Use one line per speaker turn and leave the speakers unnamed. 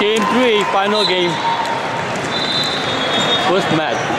Game 3, final game. First match.